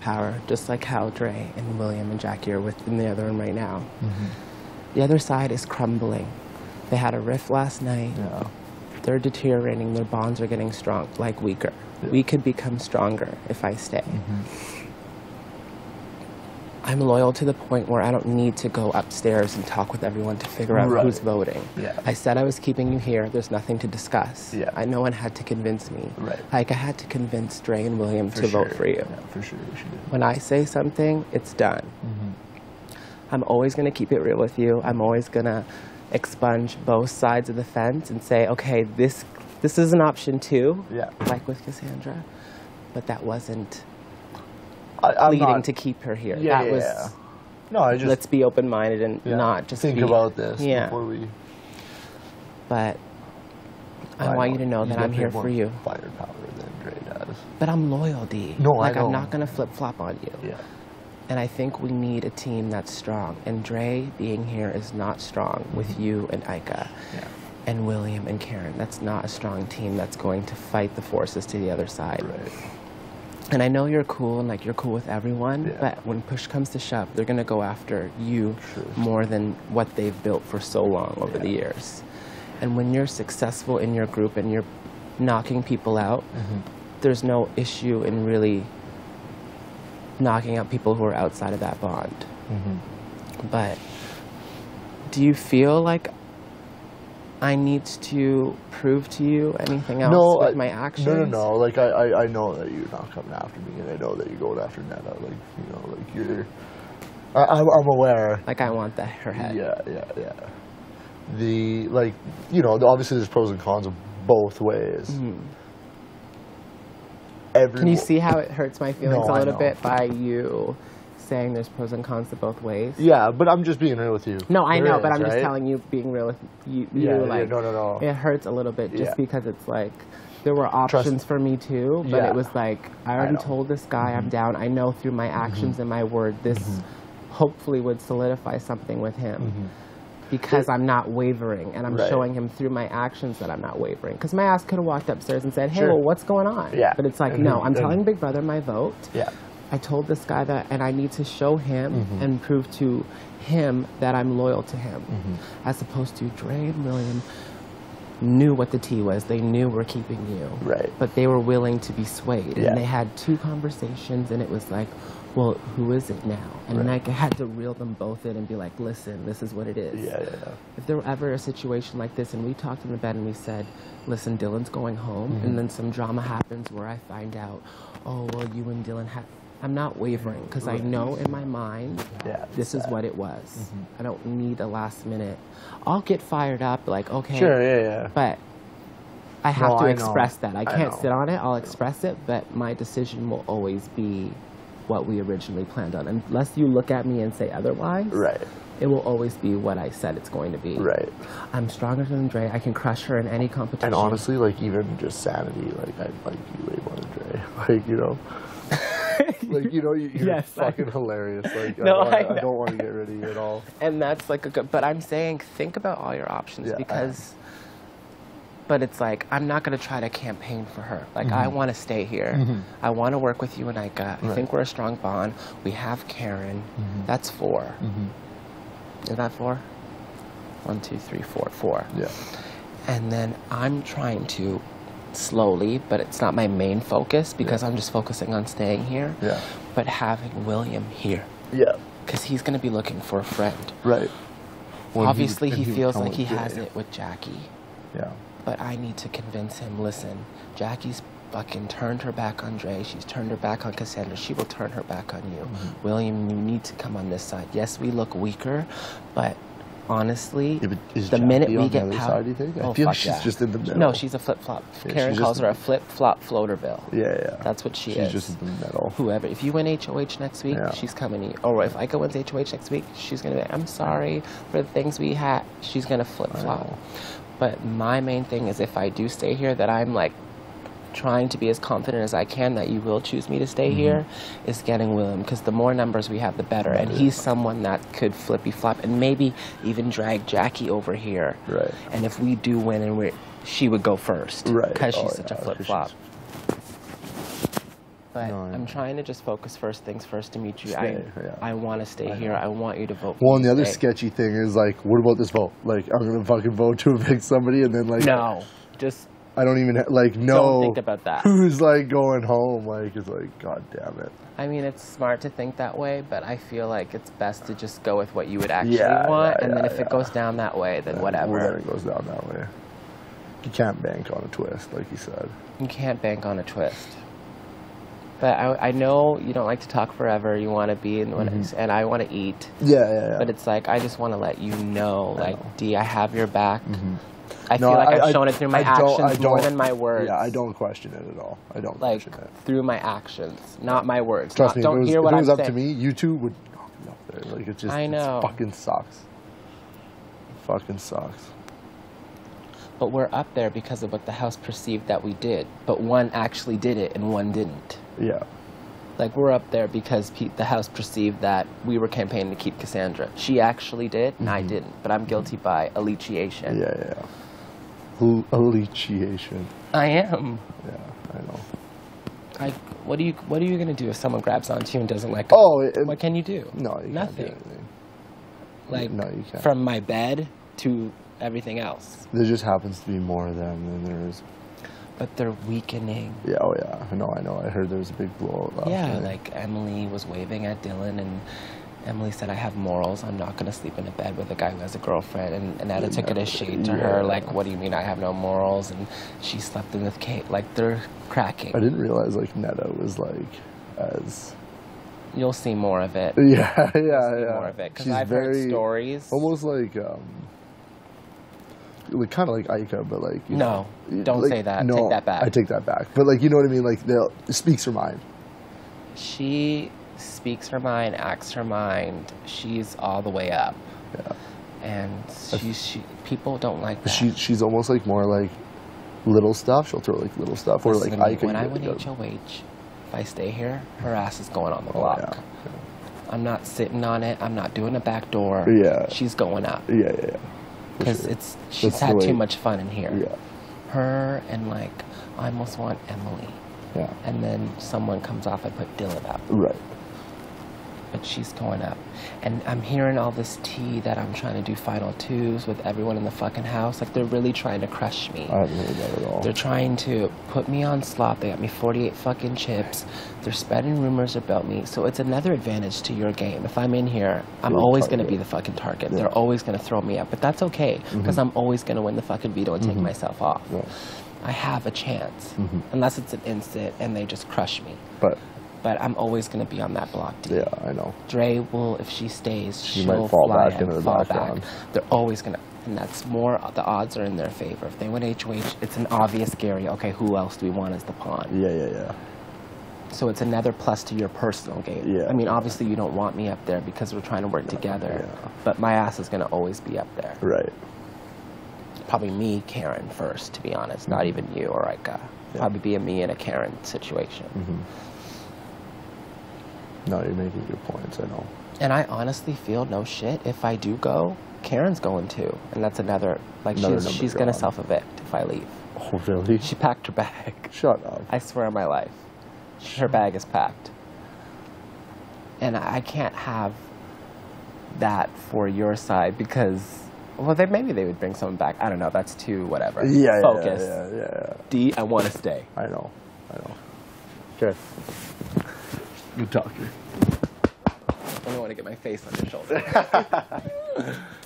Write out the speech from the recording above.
power, just like how Dre and William and Jackie are within the other room right now. Mm-hmm. The other side is crumbling. They had a rift last night. Yeah. They're deteriorating. Their bonds are getting strong, like weaker. We could become stronger if I stay. Mm-hmm. I'm loyal to the point where I don't need to go upstairs and talk with everyone to figure out Right. who's voting. Yeah. I said I was keeping you here. There's nothing to discuss. Yeah. I no one had to convince me. Right. Like I had to convince Dre and William to vote for you. Yeah, for sure. When I say something, it's done. Mm-hmm. I'm always going to keep it real with you. I'm always going to expunge both sides of the fence and say, okay, this this is an option too. Yeah. Like with Cassandra, but that wasn't I, leading not- to keep her here. Yeah, that yeah, was yeah. No, I just let's be open minded and yeah, not just think be- about this Yeah. before we. But I want you to know that I'm here for you. Firepower than Dre does. But I'm loyal, D. No, I like I'm not gonna flip flop on you. Yeah. And I think we need a team that's strong. And Dre being here is not strong mm-hmm. with you and Ika Yeah. and William and Karen. That's not a strong team that's going to fight the forces to the other side. Right. And I know you're cool and like you're cool with everyone, Yeah. but when push comes to shove, they're gonna go after you Sure. more than what they've built for so long over the years. And when you're successful in your group and you're knocking people out, Mm-hmm. there's no issue in really knocking out people who are outside of that bond. Mm-hmm. But do you feel like I need to prove to you anything else No, with I- my actions? No, no, no. Like I, I, I know that you're not coming after me, and I know that you're going after Neda. Like you know, like you're. I, I'm, I'm aware. Like I want that her head. Yeah, yeah, yeah. The like, you know, obviously there's pros and cons of both ways. Mm-hmm. Can you see how it hurts my feelings No, a little bit by you saying there's pros and cons to both ways? Yeah, but I'm just being real with you. No, I There know, is, but I'm just telling you, being real with you, Yeah, you yeah, like, no, no, no. it hurts a little bit just Yeah. because it's like, there were options for me too, but Yeah. it was like, I already. Mm-hmm. told this guy I'm down. I know through my actions and my word, this hopefully would solidify something with him. Because I'm not wavering, and I'm Mm-hmm. Right. showing him through my actions that I'm not wavering. Because my ass could have walked upstairs and said, "Hey, Sure. well, what's going on?" Yeah. But it's like, no, I'm telling Big Brother my vote. Yeah. I told this guy that, and I need to show him Mm-hmm. and prove to him that I'm loyal to him, Mm-hmm. as opposed to Dre and William knew what the tea was. They knew we're keeping you, Right. But they were willing to be swayed, Yeah. and they had two conversations, and it was like, well, who is it now? And then I had to reel them both in and be like, listen, this is what it is. Yeah, yeah, yeah. If there were ever a situation like this, and we talked in the bed and we said, listen, Dillon's going home, Mm-hmm. and then some drama happens where I find out, oh, well, you and Dillon have. I'm not wavering because I know in my mind Yeah, this is what it was. Mm-hmm. I don't need a last minute. I'll get fired up, like, okay. Sure, yeah, yeah. But I have No, to I know. express that. I I can't know. sit on it. I'll express it, but my decision will always be what we originally planned on. Unless you look at me and say otherwise, Right, it will always be what I said it's going to be. right. I'm stronger than Dre. I can crush her in any competition. And honestly, like even just sanity, like I like you way more than Dre. Like you know, like you know, you- you're Yes, I- fucking hilarious. Like No, I, I don't, I, know. don't want to get rid of you at all. and that's like a good. But I'm saying, think about all your options Yeah, I- because. But it's like I'm not gonna try to campaign for her. Like I want to stay here. I want to work with you and Ika. I Mm-hmm. Right. think we're a strong bond. We have Karen. That's 4 Mm-hmm. Is that four? One, two, three, four, four. Yeah, And then I'm trying to slowly, but it's not my main focus because Yeah. I'm just focusing on staying here. yeah, But having William here yeah. because he's going to be looking for a friend. Right. When Obviously, he, would feels like he yeah, has yeah. it with Jackie. Yeah. But I need to convince him listen, Jackie's fucking turned her back on Dre. She's turned her back on Cassandra. She will turn her back on you. Mm-hmm. William, you need to come on this side. Yes, we look weaker, but honestly, Yeah, the minute we get other pow- side, think? I Oh, feel like she's yeah. just in the middle. No, she's a flip flop. Yeah, Karen calls her a flip flop floater bill. Yeah, yeah. That's what she she's is. She's just in the middle. Whoever, if you win HOH next week, she's coming to you. Or if Ika wins HOH next week, she's gonna be. I'm sorry for the things we had. She's gonna flip flop. But my main thing is if I do stay here, that I'm like trying to be as confident as I can that you will choose me to stay Mm-hmm. here is getting William because the more numbers we have, the better. And he's someone that could flippy flop and maybe even drag Jackie over here. Right. And if we do win, and we she would go first, Right. Because she's Oh, such yeah, a flip flop. But No, I I'm trying to just focus first things first, Demetres. Stay, I, yeah. I want to stay here. I want you to vote. for Well, and the other sketchy thing is like, what about this vote? Like, I'm gonna fucking vote to evict somebody, and then like, No, just I don't even like know Don't think about that. who's like going home. Like, it's like, god damn it. I mean, it's smart to think that way, but I feel like it's best to just go with what you would actually Yeah, want, yeah, and then yeah, if yeah. it goes down that way, then Well, then whatever. it goes down that way. You can't bank on a twist, like you said. You can't bank on a twist. But I, I know you don't like to talk forever. You want to be in, Mm-hmm. and I want to eat. Yeah, yeah, yeah. But it's like I just want to let you know, like, know. D, I have your back. I. No, feel like I- I've I- shown it through my I don't- I actions more than my words. Yeah, I don't question it at all. I don't like question it. through my actions, not my words. Trust Not- me, don't it was, hear what I'm was up saying. to me, you two would knock me up there. Like it just, I know. fucking sucks. fucking sucks. But we're up there because of what the House perceived that we did. But one actually did it and one didn't. Yeah, Like we're up there because the House perceived that we were campaigning to keep Cassandra. She actually did, and I didn't. But I'm guilty by allegiation. Mm-hmm. yeah, yeah. L- Allegiation. I am. Yeah, I know. I, what are you What are you gonna do if someone grabs onto you and doesn't let go? Oh, it, what can you do? no, you nothing. Do. Like No, you can't. from my bed to everything else. There just happens to be more of them than there is. But they're weakening. Yeah, oh yeah. I know, I know. I heard there was a big blowout last Yeah, night. like Emily was waving at Dillon, and Emily said, "I have morals. I'm not going to sleep in a bed with a guy who has a girlfriend." And, and Neda took it as shade to her, like, "What do you mean I have no morals?" And she slept in with Kate. Like they're cracking. I didn't realize like Neda was like as You'll see more of it. yeah yeah yeah. more of it because I've very heard stories. almost like um like kind of like Ika, but like you No, know, don't like- say that. No, Take that back. I take that back. But like you know what I mean? Like they'll it speaks her mind. She speaks her mind, acts her mind. She's all the way up, Yeah, and she, she people don't like that. she she's almost like more like little stuff. She'll throw like little stuff. Or like Listen Ika. when I get- HOH, if I stay here, her ass is going on the Oh, block. yeah. I'm not sitting on it. I'm not doing a back door. Yeah. She's going up Yeah, yeah, yeah. Because sure. it's she's That's had too much fun in here. Yeah, Her and like I almost want Emily, yeah. and then someone comes off. I put Dillon up, Right. But she's going up, and I'm hearing all this tea that I'm trying to do final twos with everyone in the fucking house. Like they're really trying to crush me. I heard that at all. They're trying to put me on slot. They got me 48 fucking chips. They're spreading rumors about me. So it's another advantage to your game. If I'm in here, I'm You're always going to be the fucking target. Yeah. They're always going to throw me up. But that's okay because I'm always going to win the fucking veto and take myself off. Yeah. I have a chance. Mhm. Unless it's an instant and they just crush me. But But I'm always going to be on that block. D. yeah, I know. Dre will, if she stays, She she'll might fall fly back into the fall background. back. They're always gonna, and that's more. The odds are in their favor. If they win HOH, it's an obvious Gary. Okay, who else do we want as the pawn? Yeah, yeah, yeah. So it's another plus to your personal game. Yeah. I mean, obviously you don't want me up there because we're trying to work together. yeah. But my ass is gonna always be up there. Right. Probably me, Karen first, to be honest. Not mm-hmm. even you or Ika. Yeah. Probably be a me and a Karen situation. Mm-hmm. No, you're making good points. I know. And I honestly feel no shit. If I do go, Karen's going too, and that's another like Another she's she's gonna self evict if I leave. Oh, really? She packed her bag. Shut up. I swear on my life, her bag is packed, and I can't have that for your side because. Well, they, maybe they would bring someone back. I don't know. That's too whatever. Yeah, yeah, Focus. yeah, yeah, yeah. D, I want to stay. I know. I know. Okay. Good talking. I don't want to get my face on your shoulder.